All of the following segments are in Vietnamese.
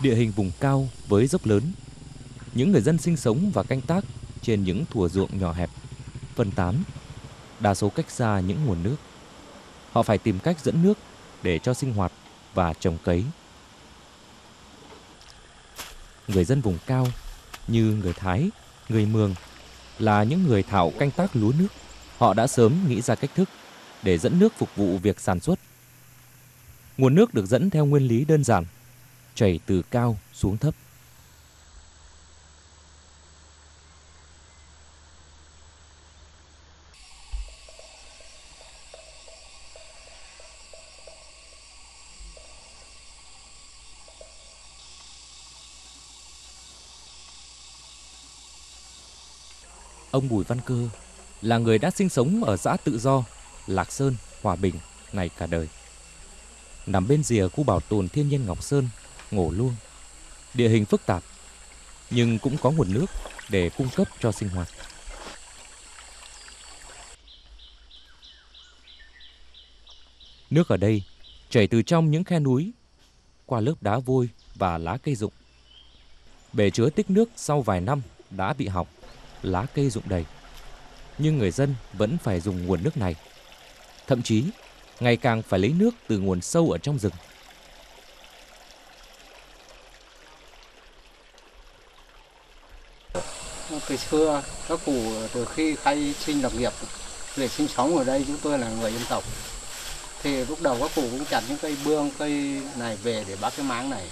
Địa hình vùng cao với dốc lớn, những người dân sinh sống và canh tác trên những thủa ruộng nhỏ hẹp, phân tán, đa số cách xa những nguồn nước. Họ phải tìm cách dẫn nước để cho sinh hoạt và trồng cấy. Người dân vùng cao như người Thái, người Mường là những người thạo canh tác lúa nước. Họ đã sớm nghĩ ra cách thức để dẫn nước phục vụ việc sản xuất. Nguồn nước được dẫn theo nguyên lý đơn giản, chảy từ cao xuống thấp. Ông Bùi Văn Cơ là người đã sinh sống ở xã Tự Do, Lạc Sơn, Hòa Bình này cả đời. Nằm bên rìa khu bảo tồn thiên nhiên Ngọc Sơn, Ngổ luôn. Địa hình phức tạp, nhưng cũng có nguồn nước để cung cấp cho sinh hoạt. Nước ở đây chảy từ trong những khe núi, qua lớp đá vôi và lá cây rụng. Bể chứa tích nước sau vài năm đã bị hỏng lá cây rụng đầy. Nhưng người dân vẫn phải dùng nguồn nước này. Thậm chí, ngày càng phải lấy nước từ nguồn sâu ở trong rừng. Từ xưa, các cụ từ khi khai sinh lập nghiệp về sinh sống ở đây chúng tôi là người dân tộc. Thì lúc đầu các cụ cũng chặt những cây bương, cây này về để bắt cái máng này.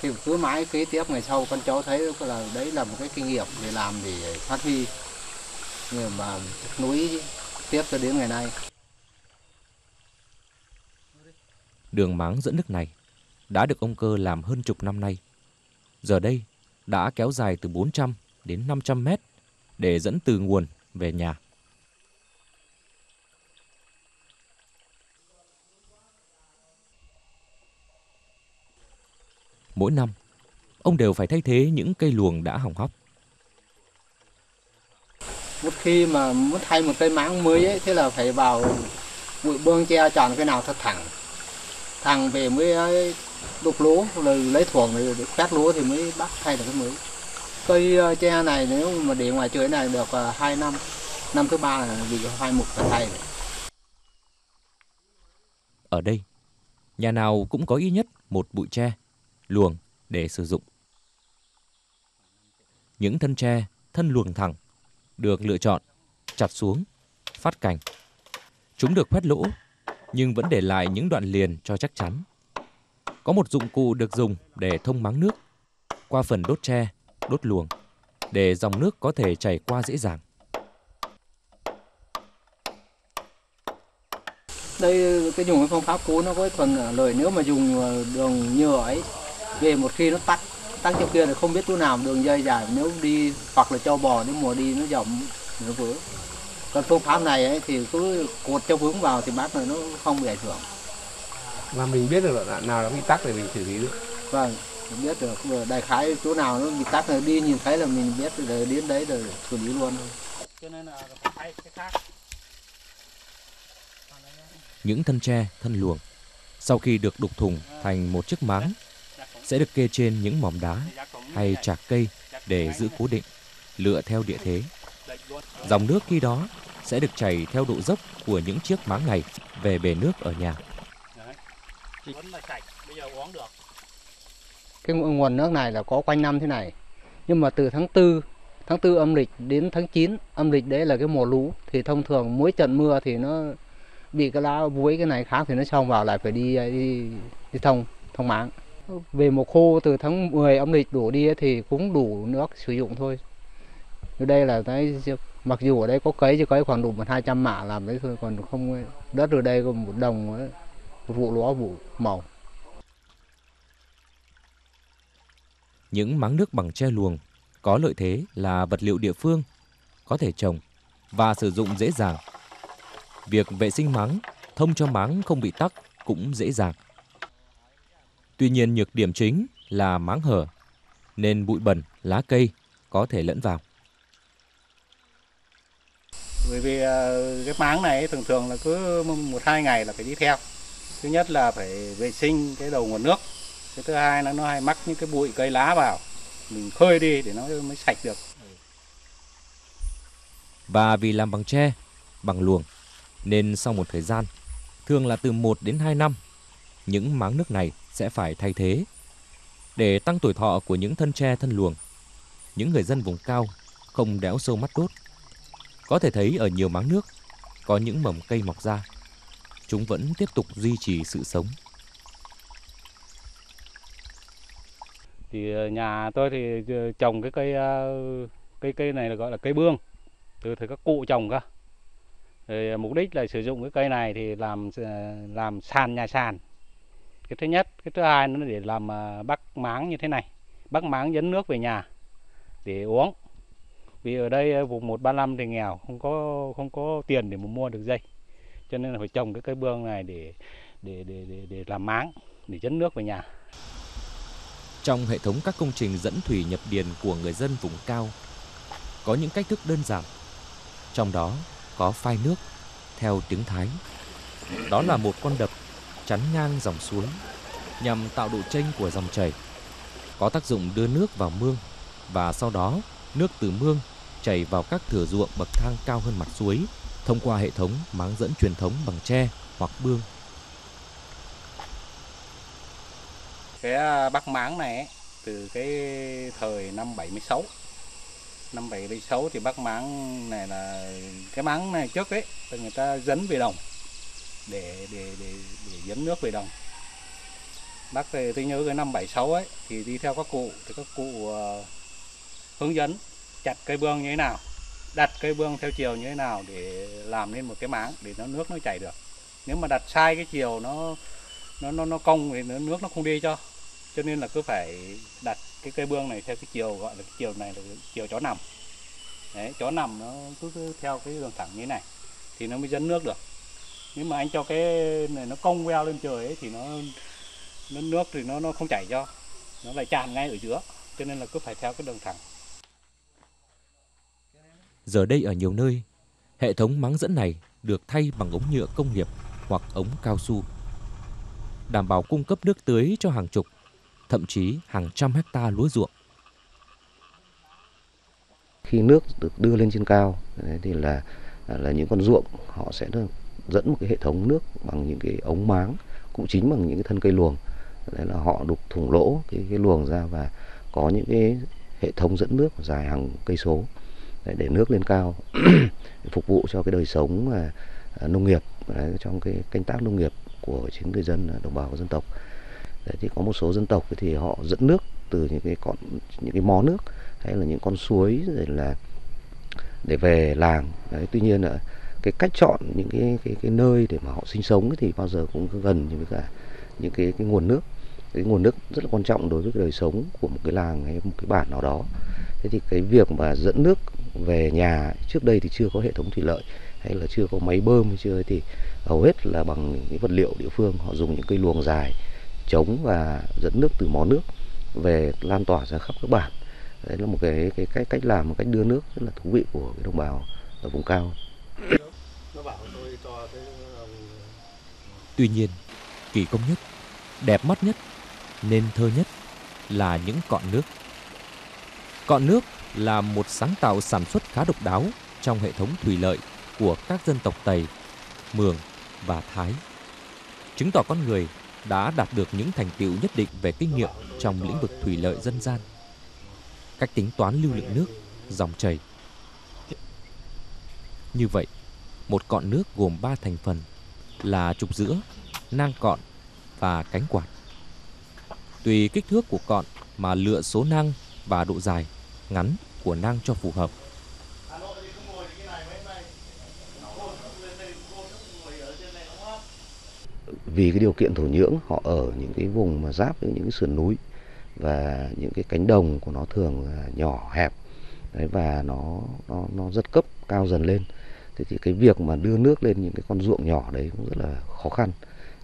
Thì cứ mãi kế tiếp ngày sau con cháu thấy là đấy là một cái kinh nghiệm để làm để phát huy. Nhưng mà núi tiếp cho đến ngày nay. Đường máng dẫn nước này đã được ông cơ làm hơn chục năm nay. Giờ đây đã kéo dài từ 400 đến 500 mét để dẫn từ nguồn về nhà Mỗi năm, ông đều phải thay thế những cây luồng đã hỏng hóc. Một khi mà muốn thay một cây máng mới ấy, thế là phải vào bụi bương che tròn cái nào thật thẳng. Thẳng về mới ờ, đục lúa, rồi lấy thuồng để quét lúa thì mới bắt thay được cái mới. Cây tre ờ, này nếu mà để ngoài trời này được ờ, 2 năm, năm thứ ba là bị hai mục phải tay Ở đây, nhà nào cũng có ít nhất một bụi tre luồng để sử dụng. Những thân tre, thân luồng thẳng được lựa chọn, chặt xuống, phát cành. Chúng được khoét lỗ nhưng vẫn để lại những đoạn liền cho chắc chắn. Có một dụng cụ được dùng để thông máng nước qua phần đốt tre, đốt luồng để dòng nước có thể chảy qua dễ dàng. Đây cái dùng cái phương pháp cũ nó có thuận lợi nếu mà dùng đường nhựa ấy về một khi nó tắt tắt chỗ kia là không biết chỗ nào đường dây dài nếu đi hoặc là cho bò đến mùa đi nó rộng nó vỡ. Còn phương pháp này ấy, thì cứ cột cho vướng vào thì bác này nó không bị ảnh hưởng. Và mình biết được là nào nó bị tắc để mình xử lý được. Vâng mình biết được đại khái chỗ nào nó bị tắc rồi đi nhìn thấy là mình biết rồi đến đấy rồi xử lý luôn cho nên là phải cái khác những thân tre, thân luồng sau khi được đục thùng thành một chiếc máng sẽ được kê trên những mỏm đá hay chạc cây để giữ cố định, lựa theo địa thế. Dòng nước khi đó sẽ được chảy theo độ dốc của những chiếc máng này về bể nước ở nhà. Cái nguồn nước này là có quanh năm thế này. Nhưng mà từ tháng 4, tháng 4 âm lịch đến tháng 9 âm lịch đấy là cái mùa lũ. Thì thông thường mỗi trận mưa thì nó bị cái lá muối cái này khác thì nó xong vào lại phải đi đi, đi thông thông máng. Về mùa khô từ tháng 10 âm lịch đổ đi thì cũng đủ nước sử dụng thôi. Ở đây là cái mặc dù ở đây có cấy chứ cấy khoảng đủ một hai trăm mạ làm đấy thôi còn không đất ở đây có một đồng ấy, một vụ lúa vụ màu những máng nước bằng tre luồng có lợi thế là vật liệu địa phương có thể trồng và sử dụng dễ dàng việc vệ sinh máng thông cho máng không bị tắc cũng dễ dàng Tuy nhiên nhược điểm chính là máng hở, nên bụi bẩn, lá cây có thể lẫn vào. Bởi vì à, cái máng này thường thường là cứ một hai ngày là phải đi theo. Thứ nhất là phải vệ sinh cái đầu nguồn nước cái thứ hai là nó hay mắc những cái bụi cây lá vào mình khơi đi để nó mới sạch được Và vì làm bằng tre, bằng luồng, nên sau một thời gian, thường là từ 1 đến 2 năm, những máng nước này sẽ phải thay thế. Để tăng tuổi thọ của những thân tre thân luồng, những người dân vùng cao không đẽo sâu mắt đốt. Có thể thấy ở nhiều máng nước có những mầm cây mọc ra. Chúng vẫn tiếp tục duy trì sự sống. Thì ờ, nhà tôi thì ờ, trồng cái cây ờ, cây cây này là gọi là cây bương từ thời các cụ trồng cơ. Thì mục đích là sử dụng cái cây này thì làm làm sàn nhà sàn. Cái thứ nhất cái thứ hai nó để làm bắc máng như thế này. Bắc máng dẫn nước về nhà để uống. Vì ở đây vùng 135 thì nghèo không có không có tiền để mà mua được dây. Cho nên là phải trồng cái cây bương này để để để để, để làm máng để dẫn nước về nhà. Trong hệ thống các công trình dẫn thủy nhập điền của người dân vùng cao, có những cách thức đơn giản. Trong đó có phai nước theo tiếng Thái. Đó là một con đập chắn ngang dòng suối nhằm tạo độ chênh của dòng chảy. Có tác dụng đưa nước vào mương và sau đó nước từ mương chảy vào các thửa ruộng bậc thang cao hơn mặt suối thông qua hệ thống máng dẫn truyền thống bằng tre hoặc bương. Cái à, bắc máng này ấy, từ cái thời năm 76 năm 76 thì bắc máng này là cái máng này trước ấy là người ta dẫn về đồng để để để để dẫn nước về đồng. Bác thì tôi nhớ cái năm 76 ấy thì đi theo các cụ thì các cụ uh, hướng dẫn chặt cây bương như thế nào đặt cây bương theo chiều như thế nào để làm nên một cái máng để nó nước nó chảy được. Nếu mà đặt sai cái chiều nó nó nó nó cong thì nó, nước nó không đi cho. Cho nên là cứ phải đặt cái cây bương này theo cái chiều gọi là cái chiều này là chiều chó nằm. Đấy chó nằm nó cứ, cứ theo cái đường thẳng như này thì nó mới dẫn nước được. Nếu mà anh cho cái này nó cong veo lên trời ấy thì nó, nó nước thì nó nó không chảy cho. Nó lại tràn ngay ở giữa cho nên là cứ phải theo cái đường thẳng. Giờ đây ở nhiều nơi, hệ thống máng dẫn này được thay bằng ống nhựa công nghiệp hoặc ống cao su, đảm bảo cung cấp nước tưới cho hàng chục, thậm chí hàng trăm hecta lúa ruộng. khi nước được đưa lên trên cao thì là à, là những con ruộng họ sẽ được dẫn một cái hệ thống nước bằng những cái ống máng cũng chính bằng những cái thân cây luồng đấy là họ đục thủng lỗ cái cái luồng ra và có những cái hệ thống dẫn nước dài hàng cây số đấy, để nước lên cao để phục vụ cho cái đời sống mà à, nông nghiệp đấy, trong cái canh tác nông nghiệp của chính người dân đồng bào dân tộc. Đấy, thì có một số dân tộc thì họ dẫn nước từ những cái con những cái mó nước hay là những con suối rồi là để về làng. Đấy tuy nhiên là cái cách chọn những cái cái cái nơi để mà họ sinh sống thì bao giờ cũng gần với cả những cái cái nguồn nước. Cái nguồn nước rất là quan trọng đối với cái đời sống của một cái làng hay một cái bản nào đó. Thế thì cái việc mà dẫn nước về nhà trước đây thì chưa có hệ thống thủy lợi hay là chưa có máy bơm hay chưa thì hầu hết là bằng những vật liệu địa phương. Họ dùng những cây luồng dài chống và dẫn nước từ mó nước về lan tỏa ra khắp các bản. Đấy là một cái cái cách cách làm một cách đưa nước rất là thú vị của cái đồng bào ở vùng cao. Tuy nhiên, kỳ công nhất, đẹp mắt nhất, nên thơ nhất là những cọn nước. Cọn nước là một sáng tạo sản xuất khá độc đáo trong hệ thống thủy lợi của các dân tộc Tây, Mường và Thái. Chứng tỏ con người đã đạt được những thành tựu nhất định về kinh nghiệm trong lĩnh vực thủy lợi dân gian. Cách tính toán lưu lượng nước, dòng chảy. Như vậy, một cọn nước gồm 3 thành phần là trục giữa, nang cọn và cánh quạt. Tùy kích thước của cọn mà lựa số nang và độ dài, ngắn của nang cho phù hợp. Vì cái điều kiện thổ nhưỡng họ ở những cái vùng mà giáp với những cái sườn núi và những cái cánh đồng của nó thường là nhỏ hẹp. Đấy và nó nó nó rất cấp cao dần lên. Thế thì cái việc mà đưa nước lên những cái con ruộng nhỏ đấy cũng rất là khó khăn.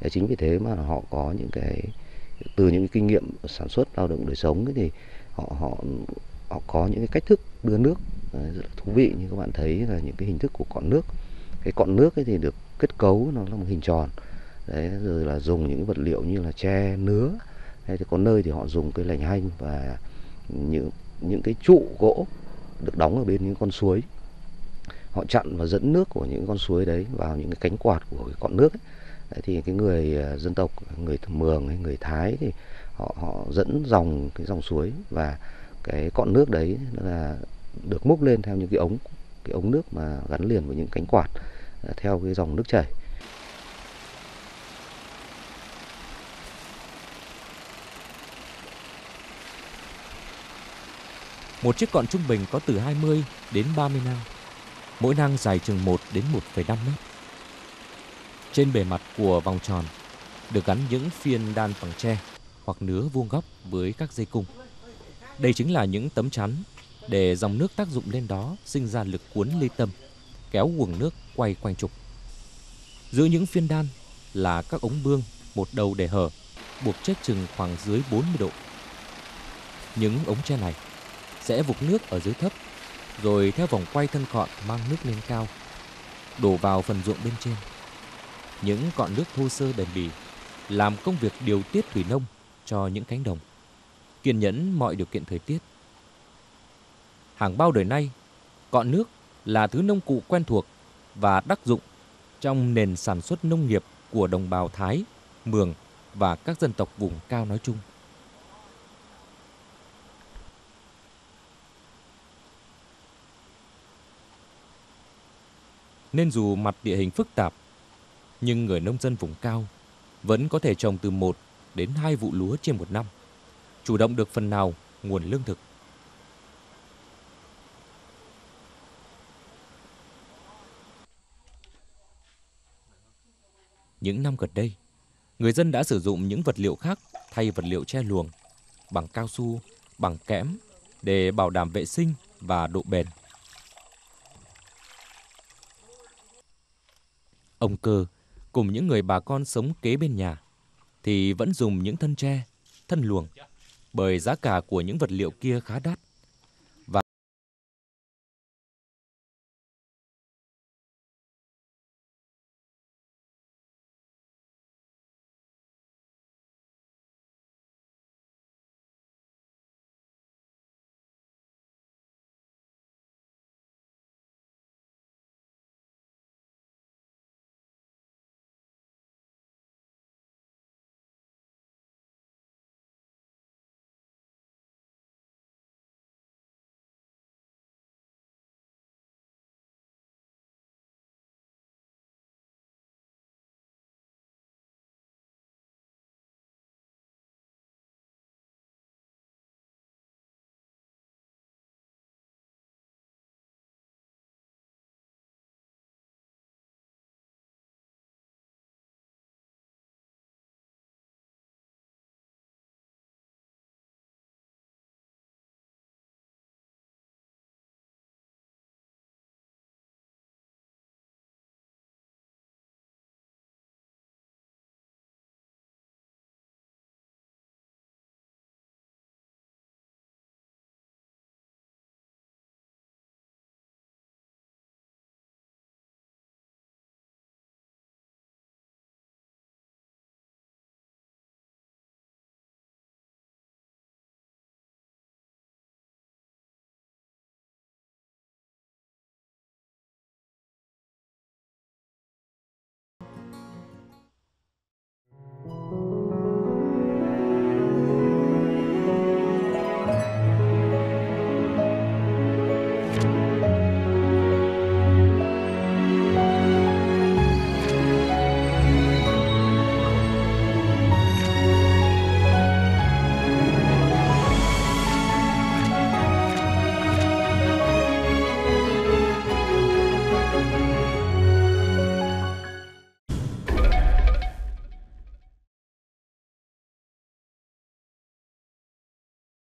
Đấy, chính vì thế mà họ có những cái từ những cái kinh nghiệm sản xuất lao động đời sống ấy thì họ họ họ có những cái cách thức đưa nước đấy, rất là thú vị. Như các bạn thấy là những cái hình thức của cọn nước. Cái cọn nước ấy thì được kết cấu nó là một hình tròn đấy rồi là dùng những vật liệu như là tre nứa. Hay thì có nơi thì họ dùng cái lành hanh và những những cái trụ gỗ được đóng ở bên những con suối. Họ chặn và dẫn nước của những con suối đấy vào những cái cánh quạt của cái cọn nước ấy. Đấy, thì cái người à, dân tộc người mường hay người thái thì họ họ dẫn dòng cái dòng suối và cái cọn nước đấy là được múc lên theo những cái ống cái ống nước mà gắn liền với những cánh quạt à, theo cái dòng nước chảy. Một chiếc cọn trung bình có từ 20 đến 30 nang, mỗi nang dài chừng 1 đến 1,5 mét. Trên bề mặt của vòng tròn được gắn những phiên đan bằng tre hoặc nứa vuông góc với các dây cung. Đây chính là những tấm chắn để dòng nước tác dụng lên đó sinh ra lực cuốn ly tâm, kéo quần nước quay quanh trục. Giữa những phiên đan là các ống bương một đầu để hở, buộc chết chừng khoảng dưới 40 độ. Những ống tre này sẽ vục nước ở dưới thấp, rồi theo vòng quay thân cọn mang nước lên cao, đổ vào phần ruộng bên trên. Những cọn nước thô sơ bền bì làm công việc điều tiết thủy nông cho những cánh đồng, kiên nhẫn mọi điều kiện thời tiết. Hàng bao đời nay, cọn nước là thứ nông cụ quen thuộc và đắc dụng trong nền sản xuất nông nghiệp của đồng bào Thái, Mường và các dân tộc vùng cao nói chung. Nên dù mặt địa hình phức tạp, nhưng người nông dân vùng cao vẫn có thể trồng từ 1 đến 2 vụ lúa trên một năm, chủ động được phần nào nguồn lương thực. Những năm gần đây, người dân đã sử dụng những vật liệu khác thay vật liệu che luồng bằng cao su, bằng kẽm để bảo đảm vệ sinh và độ bền. Ông Cơ cùng những người bà con sống kế bên nhà thì vẫn dùng những thân tre, thân luồng bởi giá cả của những vật liệu kia khá đắt.